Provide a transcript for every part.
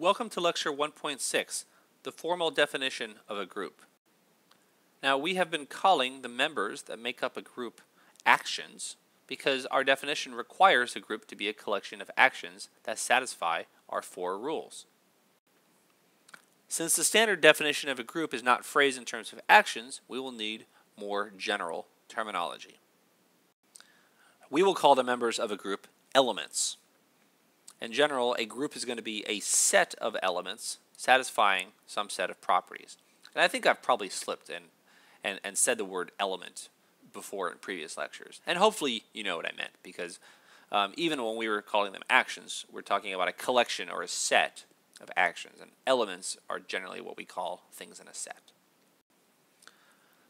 Welcome to Lecture 1.6, the formal definition of a group. Now, we have been calling the members that make up a group actions because our definition requires a group to be a collection of actions that satisfy our four rules. Since the standard definition of a group is not phrased in terms of actions, we will need more general terminology. We will call the members of a group elements. In general, a group is going to be a set of elements satisfying some set of properties. And I think I've probably slipped in and, and said the word element before in previous lectures. And hopefully you know what I meant because um, even when we were calling them actions, we're talking about a collection or a set of actions. And elements are generally what we call things in a set.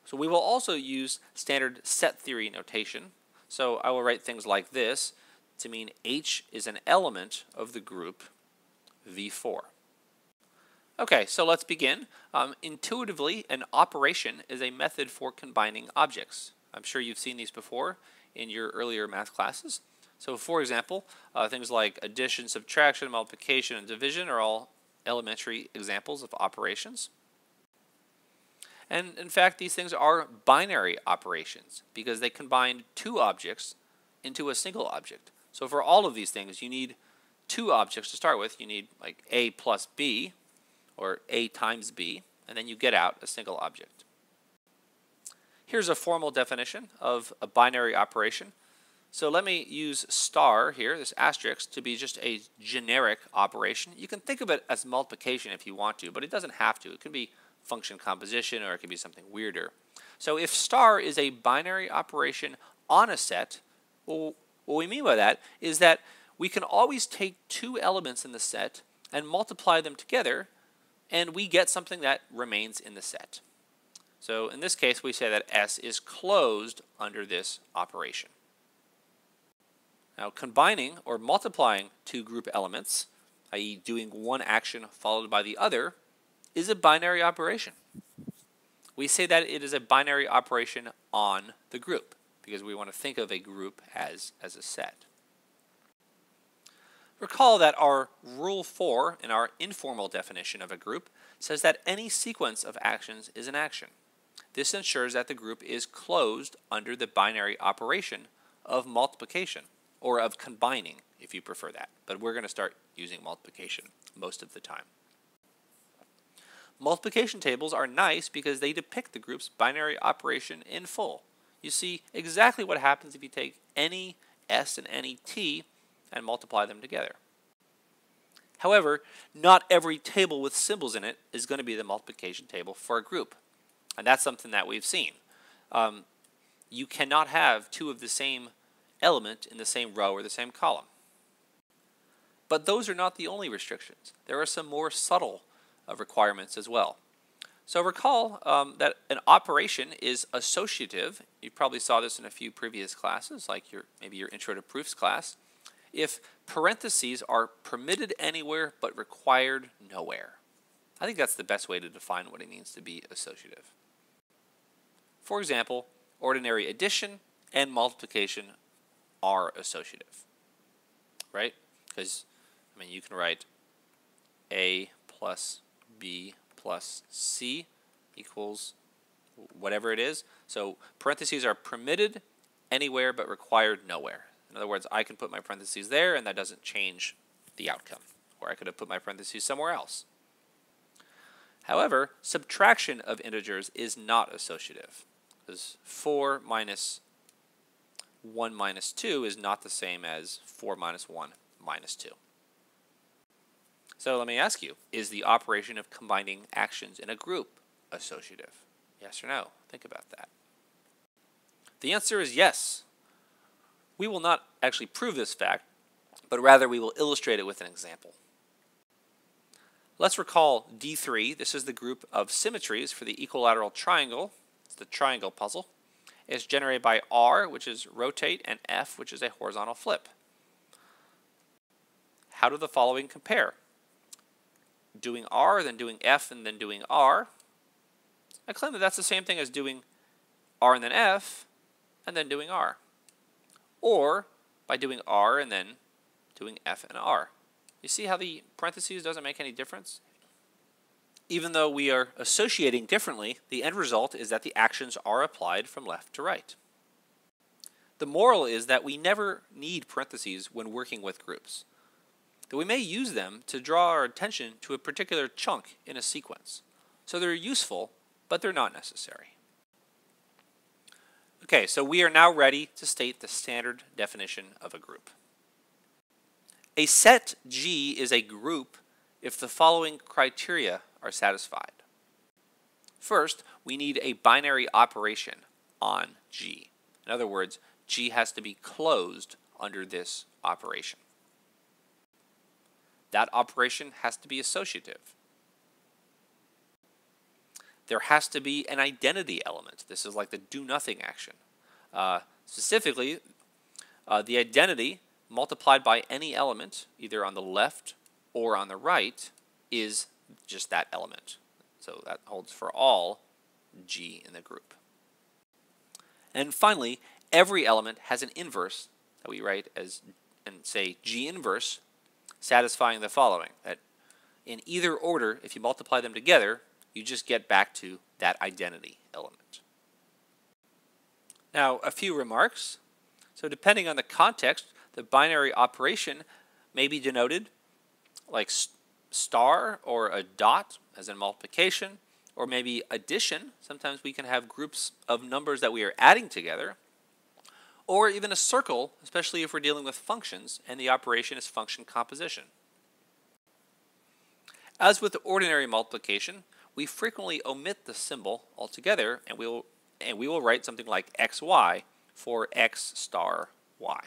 So we will also use standard set theory notation. So I will write things like this to mean H is an element of the group V4. Okay, so let's begin. Um, intuitively, an operation is a method for combining objects. I'm sure you've seen these before in your earlier math classes. So for example, uh, things like addition, subtraction, multiplication, and division are all elementary examples of operations. And in fact, these things are binary operations because they combine two objects into a single object. So for all of these things, you need two objects to start with. You need like A plus B, or A times B, and then you get out a single object. Here's a formal definition of a binary operation. So let me use star here, this asterisk, to be just a generic operation. You can think of it as multiplication if you want to, but it doesn't have to. It can be function composition or it can be something weirder. So if star is a binary operation on a set, well, what we mean by that is that we can always take two elements in the set and multiply them together, and we get something that remains in the set. So in this case, we say that S is closed under this operation. Now combining or multiplying two group elements, i.e. doing one action followed by the other, is a binary operation. We say that it is a binary operation on the group because we want to think of a group as, as a set. Recall that our Rule 4 in our informal definition of a group says that any sequence of actions is an action. This ensures that the group is closed under the binary operation of multiplication, or of combining if you prefer that. But we're going to start using multiplication most of the time. Multiplication tables are nice because they depict the group's binary operation in full you see exactly what happens if you take any s and any t and multiply them together. However, not every table with symbols in it is going to be the multiplication table for a group. And that's something that we've seen. Um, you cannot have two of the same element in the same row or the same column. But those are not the only restrictions. There are some more subtle uh, requirements as well. So recall um, that an operation is associative. You probably saw this in a few previous classes, like your maybe your Intro to Proofs class. If parentheses are permitted anywhere but required nowhere. I think that's the best way to define what it means to be associative. For example, ordinary addition and multiplication are associative, right? Because, I mean, you can write A plus B plus C equals whatever it is. So parentheses are permitted anywhere but required nowhere. In other words, I can put my parentheses there and that doesn't change the outcome. Or I could have put my parentheses somewhere else. However, subtraction of integers is not associative. Because 4 minus 1 minus 2 is not the same as 4 minus 1 minus 2. So let me ask you, is the operation of combining actions in a group associative? Yes or no? Think about that. The answer is yes. We will not actually prove this fact, but rather we will illustrate it with an example. Let's recall D3. This is the group of symmetries for the equilateral triangle. It's the triangle puzzle. It's generated by R, which is rotate, and F, which is a horizontal flip. How do the following compare? Doing R, then doing F, and then doing R, I claim that that's the same thing as doing R and then F, and then doing R. Or by doing R and then doing F and R. You see how the parentheses doesn't make any difference? Even though we are associating differently, the end result is that the actions are applied from left to right. The moral is that we never need parentheses when working with groups, though we may use them to draw our attention to a particular chunk in a sequence. So they're useful, but they're not necessary. Okay, so we are now ready to state the standard definition of a group. A set G is a group if the following criteria are satisfied. First, we need a binary operation on G. In other words, G has to be closed under this operation. That operation has to be associative. There has to be an identity element. This is like the do nothing action. Uh, specifically, uh, the identity multiplied by any element, either on the left or on the right, is just that element. So that holds for all G in the group. And finally, every element has an inverse that we write as and say G inverse satisfying the following that in either order if you multiply them together you just get back to that identity element. Now a few remarks. So depending on the context the binary operation may be denoted like star or a dot as in multiplication or maybe addition. Sometimes we can have groups of numbers that we are adding together or even a circle, especially if we're dealing with functions and the operation is function composition. As with ordinary multiplication, we frequently omit the symbol altogether and we will, and we will write something like xy for x star y.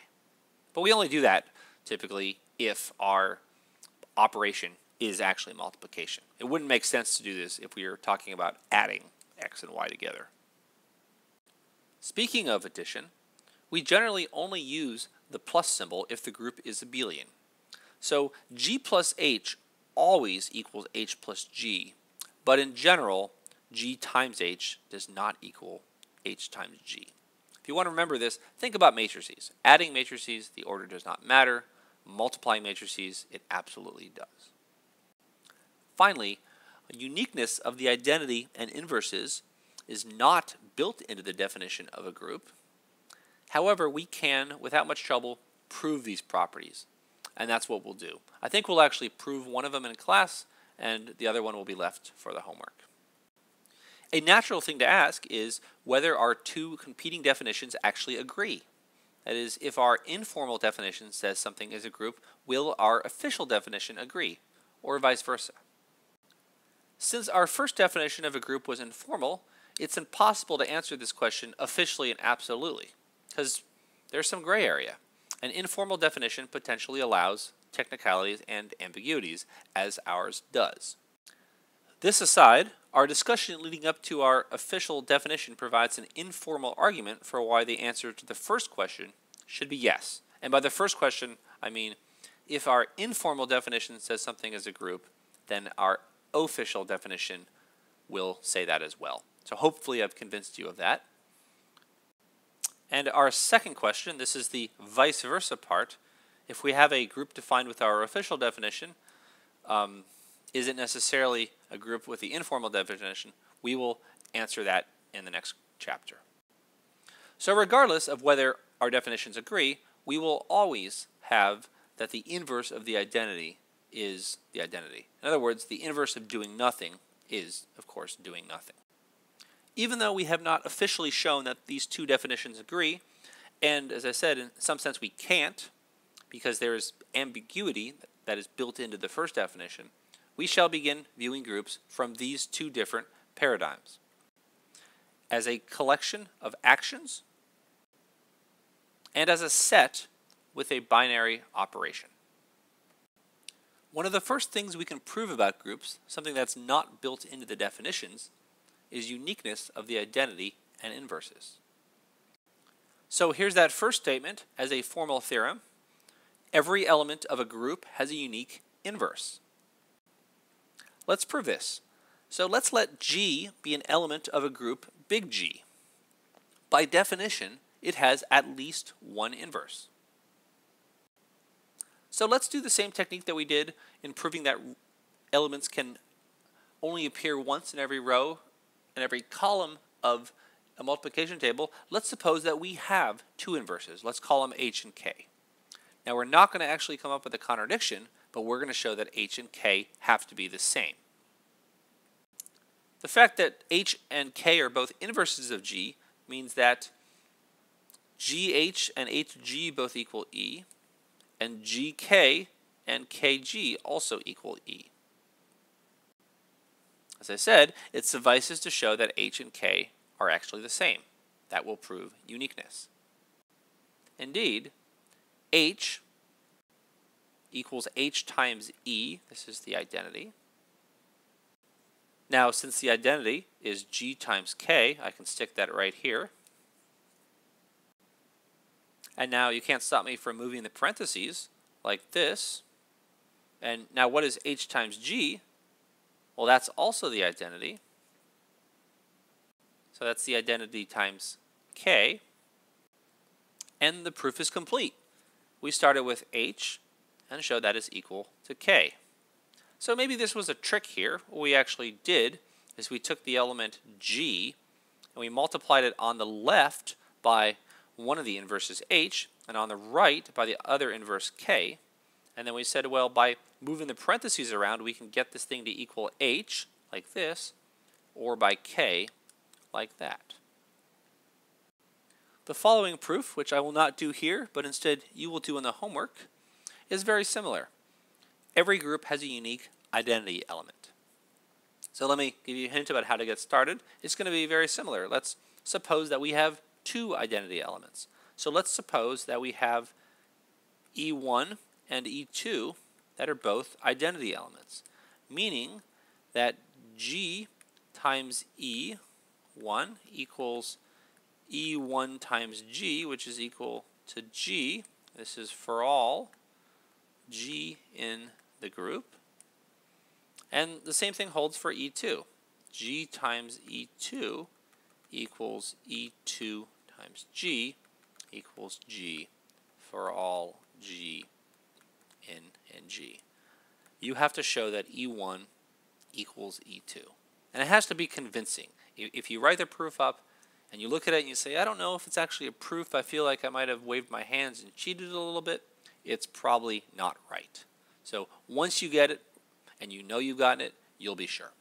But we only do that typically if our operation is actually multiplication. It wouldn't make sense to do this if we were talking about adding x and y together. Speaking of addition, we generally only use the plus symbol if the group is abelian. So g plus h always equals h plus g, but in general, g times h does not equal h times g. If you want to remember this, think about matrices. Adding matrices, the order does not matter. Multiplying matrices, it absolutely does. Finally, uniqueness of the identity and inverses is not built into the definition of a group. However, we can, without much trouble, prove these properties. And that's what we'll do. I think we'll actually prove one of them in class, and the other one will be left for the homework. A natural thing to ask is whether our two competing definitions actually agree. That is, if our informal definition says something is a group, will our official definition agree, or vice versa? Since our first definition of a group was informal, it's impossible to answer this question officially and absolutely because there's some gray area. An informal definition potentially allows technicalities and ambiguities, as ours does. This aside, our discussion leading up to our official definition provides an informal argument for why the answer to the first question should be yes. And by the first question, I mean if our informal definition says something as a group, then our official definition will say that as well. So hopefully I've convinced you of that. And our second question, this is the vice versa part. If we have a group defined with our official definition, um, is it necessarily a group with the informal definition? We will answer that in the next chapter. So regardless of whether our definitions agree, we will always have that the inverse of the identity is the identity. In other words, the inverse of doing nothing is, of course, doing nothing even though we have not officially shown that these two definitions agree, and as I said, in some sense we can't, because there is ambiguity that is built into the first definition, we shall begin viewing groups from these two different paradigms. As a collection of actions, and as a set with a binary operation. One of the first things we can prove about groups, something that's not built into the definitions, is uniqueness of the identity and inverses. So here's that first statement as a formal theorem. Every element of a group has a unique inverse. Let's prove this. So let's let G be an element of a group big G. By definition, it has at least one inverse. So let's do the same technique that we did in proving that elements can only appear once in every row and every column of a multiplication table. Let's suppose that we have two inverses. Let's call them h and k. Now we're not going to actually come up with a contradiction, but we're going to show that h and k have to be the same. The fact that h and k are both inverses of g means that gh and hg both equal e, and gk and kg also equal e. As I said, it suffices to show that h and k are actually the same. That will prove uniqueness. Indeed, h equals h times e. This is the identity. Now, since the identity is g times k, I can stick that right here. And now you can't stop me from moving the parentheses like this. And now what is h times g? Well, that's also the identity. So that's the identity times k. And the proof is complete. We started with h and showed that is equal to k. So maybe this was a trick here. What we actually did is we took the element g and we multiplied it on the left by one of the inverses h and on the right by the other inverse k. And then we said, well, by moving the parentheses around, we can get this thing to equal h, like this, or by k, like that. The following proof, which I will not do here, but instead you will do in the homework, is very similar. Every group has a unique identity element. So let me give you a hint about how to get started. It's going to be very similar. Let's suppose that we have two identity elements. So let's suppose that we have E1 and E2 that are both identity elements, meaning that G times E1 equals E1 times G, which is equal to G. This is for all G in the group. And the same thing holds for E2. G times E2 equals E2 times G equals G for all G G. You have to show that E1 equals E2. And it has to be convincing. If you write the proof up and you look at it and you say, I don't know if it's actually a proof, I feel like I might have waved my hands and cheated a little bit, it's probably not right. So once you get it and you know you've gotten it, you'll be sure.